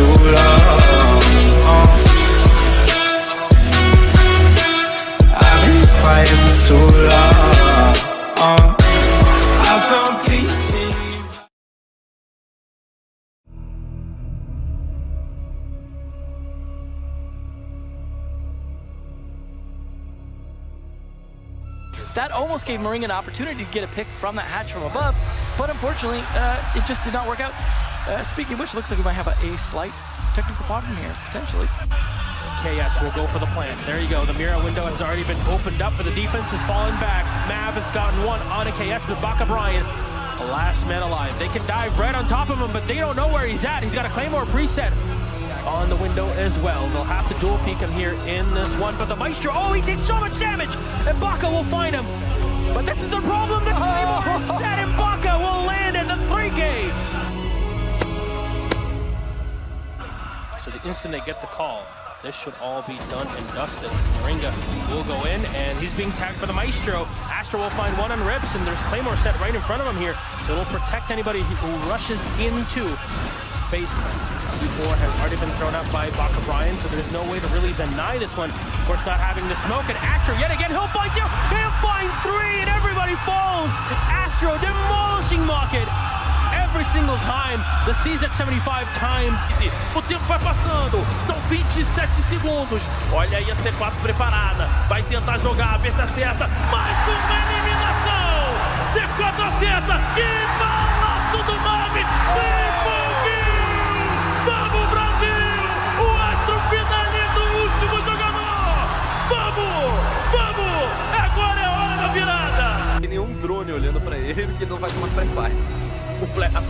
too long. Uh. I've been quiet for too long. Uh. I found peace in. That almost gave Moringa an opportunity to get a pick from that hatch from above, but unfortunately, uh, it just did not work out. Uh, speaking of which, looks like we might have a, a slight technical problem here, potentially. KS will go for the plant. There you go. The mirror window has already been opened up, but the defense has fallen back. Mav has gotten one on a KS, but Baka Brian, the last man alive. They can dive right on top of him, but they don't know where he's at. He's got a Claymore preset on the window as well. They'll have to dual peek him here in this one, but the Maestro, oh, he takes so much damage, and Baka will find him. But this is the problem. The Claymore is set, and Baka will land at the 3K. The instant they get the call, this should all be done and dusted. Moringa will go in, and he's being tagged by the Maestro. Astro will find one on Rips, and there's Claymore set right in front of him here, so it'll protect anybody who rushes into face C4 has already been thrown out by Baka Brian, so there's no way to really deny this one. Of course, not having the smoke, and Astro yet again, he'll find two, he'll find three, and everybody falls. Astro demolishing Market every single time. The CZ75 timed. O tempo vai passando, são 27 segundos. Olha aí a C4 preparada, vai tentar jogar, ver se acerta. Mais uma eliminação! C4 acerta, que balaço do nome! Devolveu!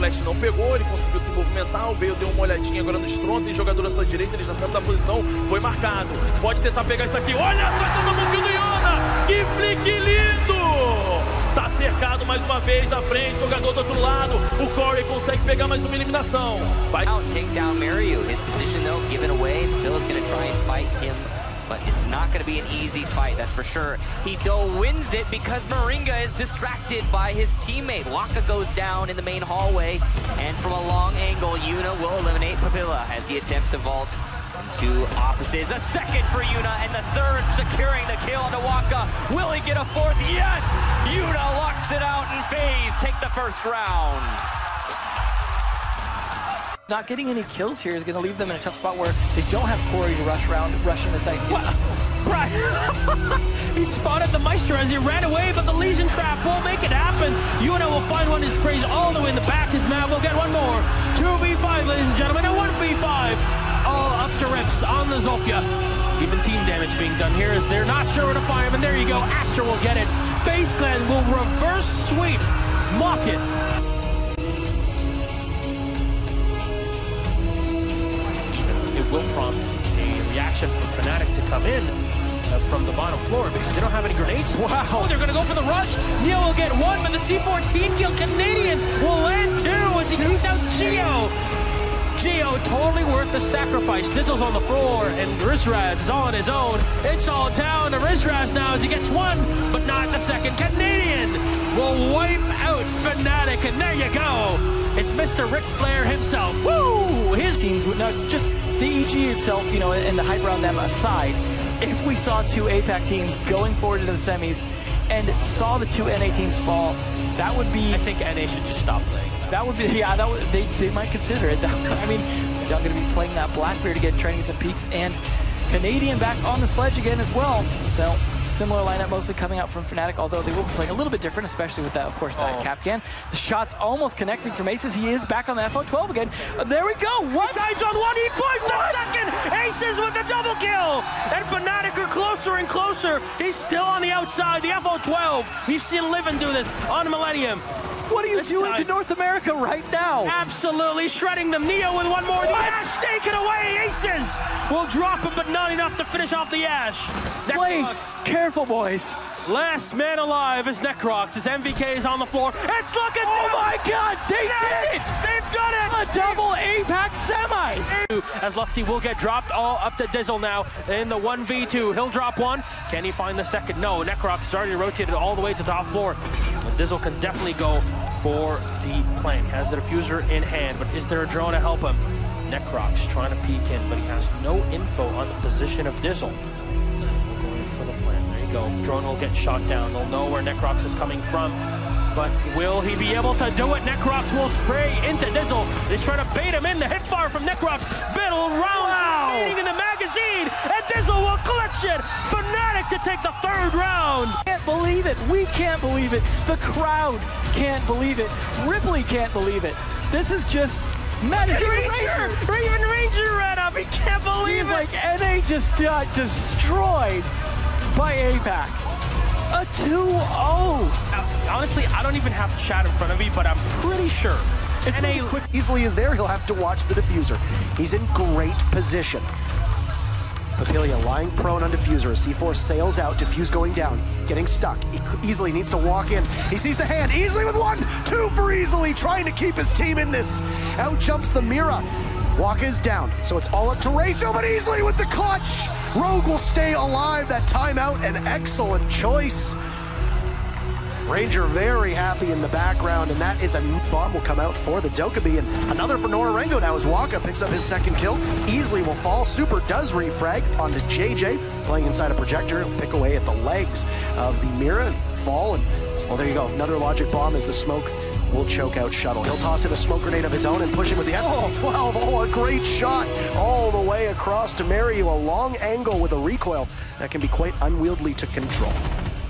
Flash não pegou, ele conseguiu se movimentar, o Veio deu uma olhadinha agora no Stron, tem jogador à sua direita, ele já sabe da posição, foi marcado. Pode tentar pegar isso aqui, olha situação do Buquinho do Iona! Que flick lindo! Tá cercado mais uma vez na frente, jogador do outro lado, o Corey consegue pegar mais uma eliminação. Vai take down Mario. His position, though, given away. Bill is going to try and fight him, but it's not going to be an easy fight, that's for sure. He, though, wins it because Moringa is distracted by his teammate. Waka goes down in the main hallway, and from a long angle, Yuna will eliminate Papilla as he attempts to vault into offices. A second for Yuna, and the third securing the kill onto Waka. Will he get a fourth? Yes! Yuna locks it out, and FaZe take the first round. Not getting any kills here is going to leave them in a tough spot where they don't have Corey to rush around, rush in the site. Brian, he spotted the Maestro as he ran away, but the Lesion trap will make it happen. Yuna will find one and sprays all the way in the back. His man will get one more. 2v5, ladies and gentlemen, and 1v5. All up to Rips on the Zofia. Even team damage being done here as they're not sure where to fire him, and there you go. Astro will get it. FaZe Clan will reverse sweep. Mock it. Will prompt a reaction from Fnatic to come in uh, from the bottom floor because they don't have any grenades. Wow, oh, they're gonna go for the rush. Neo will get one, but the C14 kill Canadian will land two as he takes out Geo. Geo totally worth the sacrifice. Dizzle's on the floor and Rizraz is all on his own. It's all down to Rizraz now as he gets one, but not the second. Canadian will wipe out Fnatic, and there you go. It's Mr. Ric Flair himself. Woo! His teams would not just the EG itself, you know, and the hype around them aside. If we saw two APAC teams going forward into the semis and saw the two NA teams fall, that would be. I think NA should just stop playing. That would be, yeah, that would, they, they might consider it. I mean, they're going to be playing that Blackbeard to get training some peaks and Canadian back on the sledge again as well. So similar lineup mostly coming out from Fnatic, although they will be playing a little bit different, especially with that, of course, that Oh. Kapkan. The shot's almost connecting from Aces. He is back on the FO12 again. Uh, there we go. What? Dives on one, he finds the second! Aces with the double kill! And Fnatic are closer and closer. He's still on the outside, the FO12. We've seen Livin do this on Millennium. What are you This doing to North America right now? Absolutely shredding them. Neo with one more. The Ash taken away. Aces will drop him, but not enough to finish off the Ash. Wait, Necrox, careful, boys. last man alive is Necrox. His MVK is on the floor. It's looking. Oh my God, they did it! They've done it. A double APAC semis. As Lusty will get dropped all up to Dizzle now in the 1v2. He'll drop one. Can he find the second? No. Necrox already rotated all the way to the top floor. But Dizzle can definitely go for the plane. Has the defuser in hand, but is there a drone to help him? Necrox trying to peek in, but he has no info on the position of Dizzle. Go. Drone will get shot down. They'll know where Necrox is coming from. But will he be able to do it? Necrox will spray into Dizzle. He's trying to bait him in. The hit fire from Necrox. Middle rounds Wow. remaining in the magazine. And Dizzle will clutch it. Fnatic to take the third round. can't believe it. We can't believe it. The crowd can't believe it. Ripley can't believe it. This is just. Even Ranger! Ranger. Even Ranger ran up. He can't believe He's it. like NA just got destroyed by APAC. A 2-0. Uh, Honestly, I don't even have chat in front of me, but I'm pretty sure. It's NA really quick. Easily is there, he'll have to watch the defuser. He's in great position. Papilia lying prone on defuser. C4 sails out, defuse going down, getting stuck. He easily needs to walk in. He sees the hand, easily with one, two for easily, trying to keep his team in this. Out jumps the Mira. Waka is down, so it's all up to Racio, but easily with the clutch. Rogue will stay alive. That timeout, an excellent choice. Ranger very happy in the background, and that is a bomb will come out for the Dokkaebi. And another for Norengo now as Waka picks up his second kill. Easily will fall. Super does refrag onto JJ, playing inside a projector. He'll pick away at the legs of the Mira and fall. And well, there you go. Another logic bomb as the smoke will choke out Shuttle. He'll toss in a smoke grenade of his own and push him with the SL-12. Oh, a great shot all the way across to marry you. A long angle with a recoil that can be quite unwieldy to control.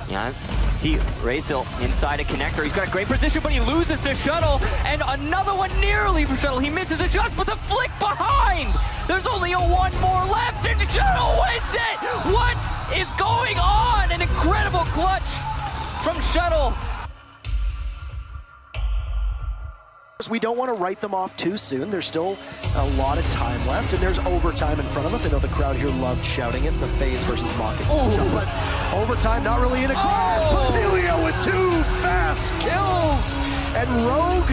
Yeah, see Racel inside a connector. He's got a great position, but he loses the shuttle. And another one nearly for shuttle. He misses the shot, but the flick behind. There's only a one more left, and shuttle wins it. What is going on? An incredible clutch from shuttle. We don't want to write them off too soon. There's still a lot of time left, and there's overtime in front of us. I know the crowd here loved shouting it, the FaZe versus Mocking. But overtime, not really in a grasp. Oh. Papilia with two fast kills, and Rogue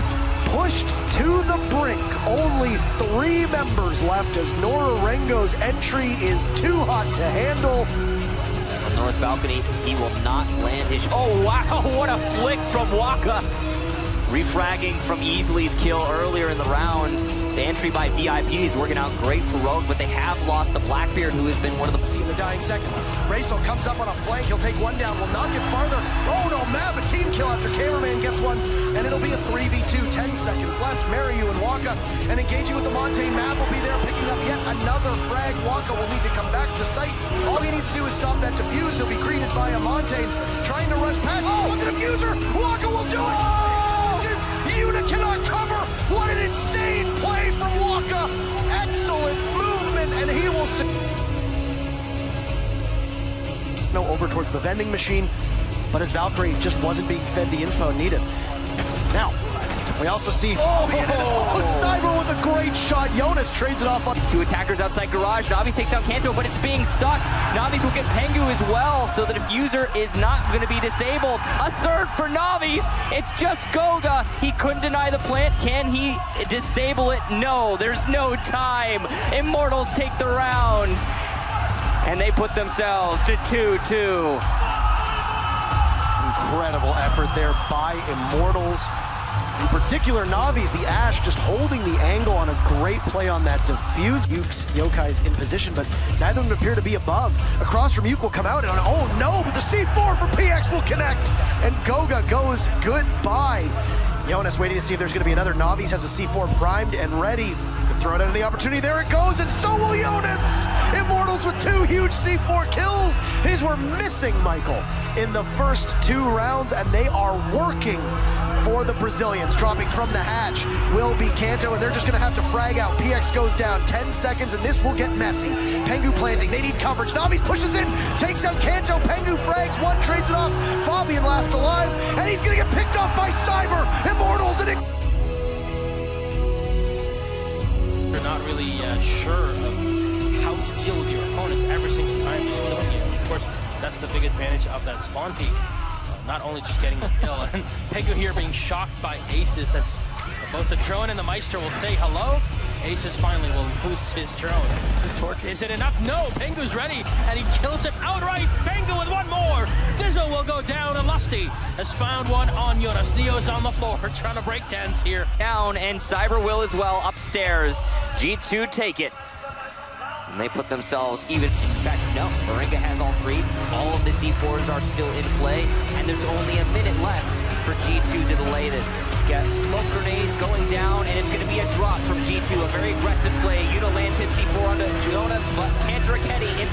pushed to the brink. Only three members left as Nora Rengo's entry is too hot to handle. North balcony, he will not land his. Oh wow! What a flick from Waka. Refragging from Easley's kill earlier in the round. The entry by VIP is working out great for Rogue, but they have lost the Blackbeard, who has been one of the See the dying seconds. Racel comes up on a flank. He'll take one down. Will not get farther. Oh no, Mav, a team kill after Cameraman gets one. And it'll be a 3v2. 10 seconds left. Mariu and Waka. And engaging with the Montagne. Mav will be there picking up yet another frag. Waka will need to come back to sight. All he needs to do is stop that defuse. He'll be greeted by a Montagne trying to rush past. Oh, the defuser. Waka will do it. Yuna cannot cover. What an insane play from Waka. Excellent movement. And he will. no over towards the vending machine, but his Valkyrie just wasn't being fed the info needed. Now, we also see oh, Cyber with a great shot. Jonas trades it off on Two attackers outside garage. Navi takes out Kanto, but it's being stuck. Navis will get Pengu as well, so the defuser is not going to be disabled. A third for Navis. It's just Goga. He couldn't deny the plant. Can he disable it? No, there's no time. Immortals take the round. And they put themselves to 2-2. incredible effort there by Immortals. In particular, Navi's, the Ash, just holding the angle on a great play on that defuse. Yuke's Yokai's in position, but neither of them appear to be above. Across from Yuke will come out, and oh no, but the C4 for PX will connect, and Goga goes goodbye. Jonas waiting to see if there's going to be another. Navi's has a C4 primed and ready. Could throw it into the opportunity. There it goes, and so will Jonas. Immortals with two huge C4 kills. His were missing, Michael, in the first two rounds, and they are working for the Brazilians. Dropping from the hatch will be Kanto, and they're just going to have to frag out. PX goes down 10 seconds, and this will get messy. Pengu planting. They need coverage. Navis pushes in, takes out Kanto. Pengu frags. One trades it off. Fabian last alive, and he's going to get picked off by Cyber. Immortals, and it really uh, sure of how to deal with your opponents every single time you still you. Of course, that's the big advantage of that spawn peak. Uh, not only just getting the kill, and Pengu here being shocked by aces as Both the drone and the Maestro will say hello. Aces finally will lose his drone. Is it enough? No, Pengu's ready, and he kills him outright. Pengu with one more. Dizzle will go down, and Lusty has found one on Jonas. Neo's on the floor, trying to break dance here. Down, and Cyber will as well upstairs. G2 take it. And they put themselves even. In fact, no, Moringa has all three. All of the C4s are still in play, and there's only a minute left for G2 to the latest. Going down, and it's going to be a drop from G2. A very aggressive play. Yuta lands his C4 onto Jonas, but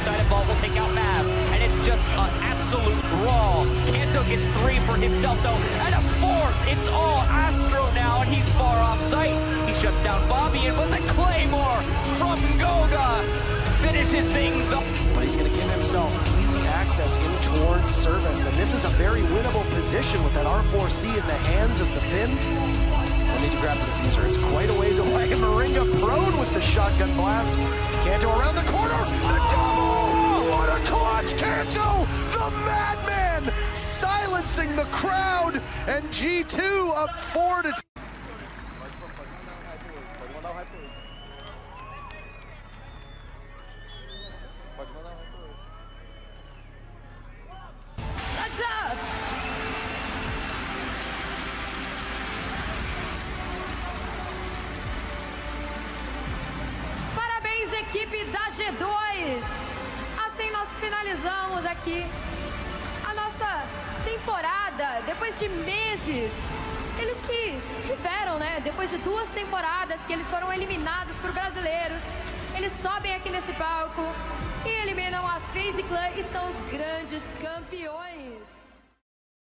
inside of ball will take out Mav, and it's just an absolute brawl. Kanto gets three for himself, though, and a fourth. It's all Astro now, and he's far off sight. He shuts down Fabian with a Claymore from Goga. Finishes things up. But he's going to give himself easy access in towards service. And this is a very winnable position with that R4C in the hands of the Finn. Need to grab the defuser. It's quite a ways away. Moringa prone with the shotgun blast. Kanto around the corner. The double! What a clutch! Kanto, the madman, silencing the crowd. And G2 up four to G2! Assim nós finalizamos aqui a nossa temporada, depois de meses. Eles que tiveram, né? Depois de duas temporadas que eles foram eliminados por brasileiros, eles sobem aqui nesse palco e eliminam a FaZe Clan e são os grandes campeões.